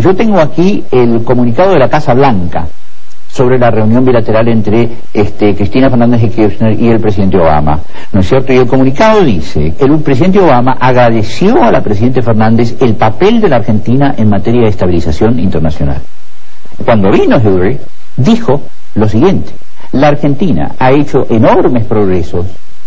Yo tengo aquí el comunicado de la Casa Blanca sobre la reunión bilateral entre este, Cristina Fernández de Kirchner y el presidente Obama. ¿No es cierto? Y el comunicado dice, el presidente Obama agradeció a la presidenta Fernández el papel de la Argentina en materia de estabilización internacional. Cuando vino Hillary, dijo lo siguiente, la Argentina ha hecho enormes progresos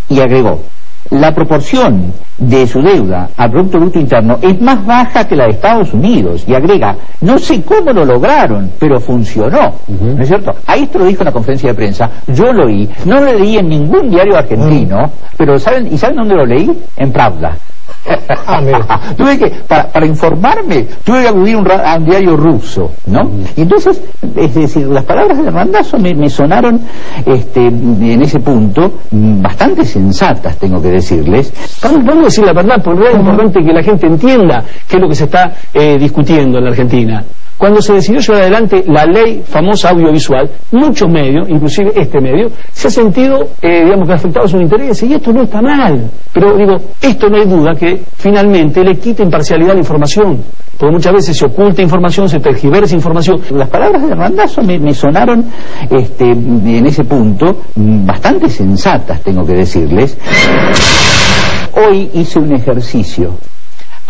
y agregó, la proporción de su deuda al Producto Bruto Interno es más baja que la de Estados Unidos y agrega, no sé cómo lo lograron, pero funcionó, ¿no es cierto? Ahí esto lo dijo en la conferencia de prensa, yo lo oí, no lo leí en ningún diario argentino, pero ¿saben, ¿y saben dónde lo leí? En Pravda. Ah, tuve que, para, informarme, tuve que acudir a un diario ruso, ¿no? Y entonces, es decir, las palabras de Randazo me, me sonaron este, en ese punto bastante sensatas, tengo que decirles. Vamos, a decir la verdad, porque es importante que la gente entienda qué es lo que se está eh, discutiendo en la Argentina. Cuando se decidió llevar adelante la ley famosa audiovisual, muchos medios, inclusive este medio, se ha sentido, eh, digamos, que afectado sus intereses, y esto no está mal. Pero digo, esto no hay duda que finalmente le quita imparcialidad a la información, porque muchas veces se oculta información, se tergiversa información. Las palabras de Randazo me, me sonaron este, en ese punto bastante sensatas, tengo que decirles. Hoy hice un ejercicio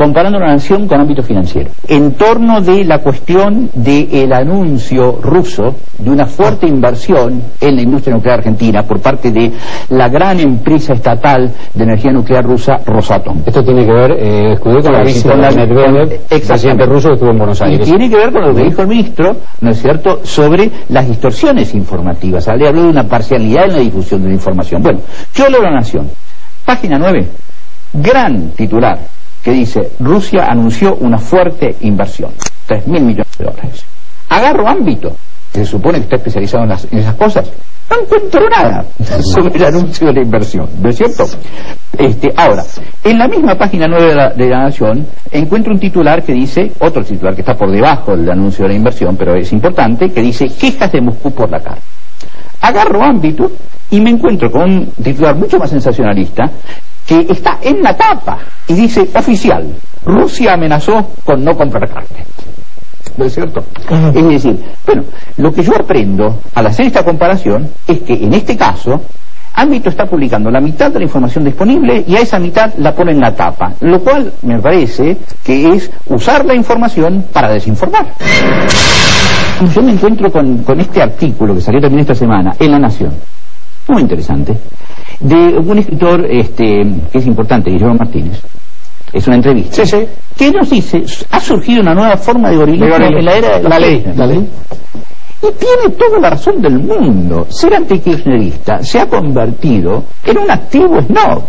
comparando la nación con ámbito financiero. En torno de la cuestión del anuncio ruso de una fuerte inversión en la industria nuclear argentina por parte de la gran empresa estatal de energía nuclear rusa, Rosatom. Esto tiene que ver, eh, con la visita de Medvedev, presidente ruso que estuvo en Buenos Aires. Y tiene que ver con lo que dijo el ministro, ¿no es cierto?, sobre las distorsiones informativas. Le habló de una parcialidad en la difusión de la información. Bueno, yo leo la nación. Página 9. Gran titular que dice, Rusia anunció una fuerte inversión, 3 mil millones de dólares. Agarro ámbito, que se supone que está especializado en, esas cosas, no encuentro nada sobre el anuncio de la inversión, ¿no es cierto? Este, ahora, en la misma página 9 de la, de la, Nación encuentro un titular que dice, otro titular que está por debajo del anuncio de la inversión, pero es importante, que dice quejas de Moscú por la carta. Agarro ámbito y me encuentro con un titular mucho más sensacionalista que está en la tapa y dice oficial, Rusia amenazó con no comprar carne. ¿No es cierto? Es decir, bueno, lo que yo aprendo al hacer esta comparación es que en este caso Ámbito está publicando la mitad de la información disponible y a esa mitad la pone en la tapa, lo cual me parece que es usar la información para desinformar. Yo me encuentro con, con este artículo que salió también esta semana en La Nación, muy interesante, de un escritor este, que es importante, Guillermo Martínez. Es una entrevista. Sí, sí. Que nos dice, ha surgido una nueva forma de gorilismo en la era de la, ley. La ley. Y tiene toda la razón del mundo. Ser antikirchnerista se ha convertido en un activo snob.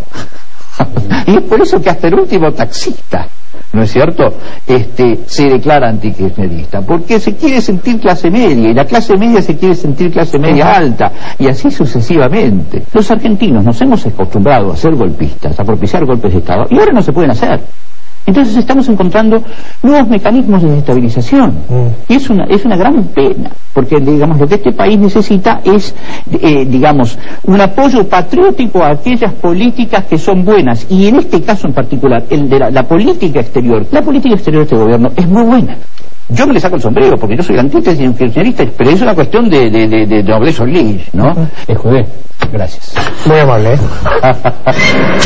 y es por eso que hasta el último taxista ¿no es cierto?, este, se declara antikirchnerista, porque se quiere sentir clase media, y la clase media se quiere sentir clase media alta, y así sucesivamente. Los argentinos nos hemos acostumbrado a ser golpistas, a propiciar golpes de Estado, y ahora no se pueden hacer. Entonces estamos encontrando nuevos mecanismos de desestabilización. Mm. Y es una, es una gran pena, porque digamos lo que este país necesita es, eh, digamos, un apoyo patriótico a aquellas políticas que son buenas. Y en este caso en particular, el de la, política exterior, la política exterior de este gobierno es muy buena. Yo me le saco el sombrero porque yo soy antítesis y un kirchnerista, pero es una cuestión de, de, de, de nobleza ¿no? Es Gracias. Muy amable. ¿eh?